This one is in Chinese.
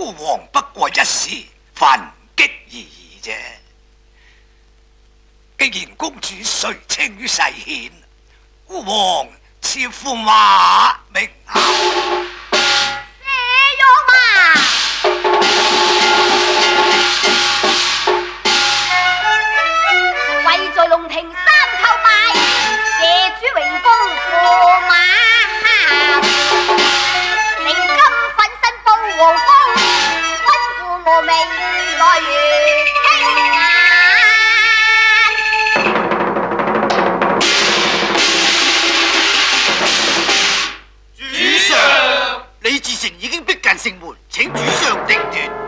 孤王不过一时反击而已啫。既然公主垂青于世显，孤王切驸马名下。谢玉嘛，跪在龙庭门，请主上定夺。